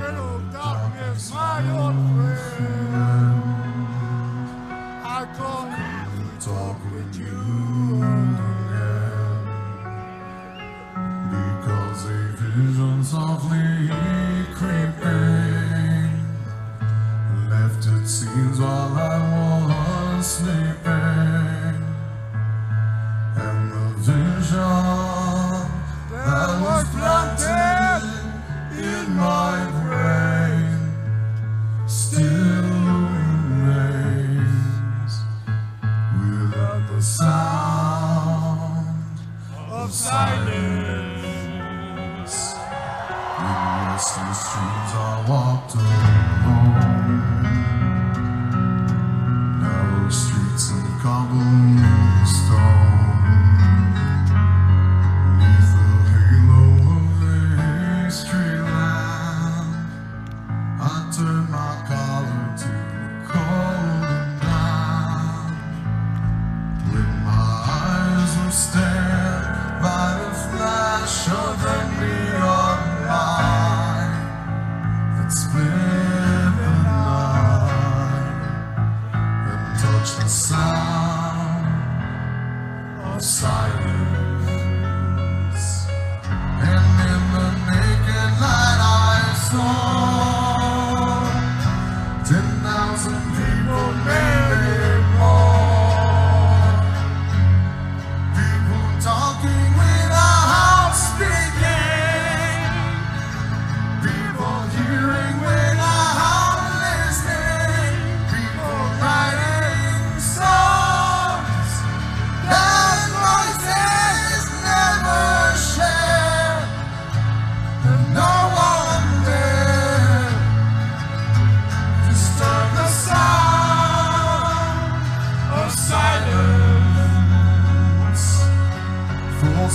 Hello darkness, my old friend. I could talk with you again because a vision softly creeping left its scenes while I was sleeping, and the vision that was planted in my the sound of silence. In restless streets, I walked alone. Narrow streets and cobblestone. Neath the halo of a street lamp, I turned my stared by the flash of a neon light that split the night and touched the sound of silence.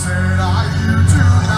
said, are you too